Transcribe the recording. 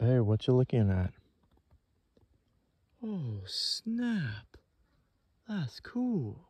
Hey, what you looking at? Oh, snap. That's cool.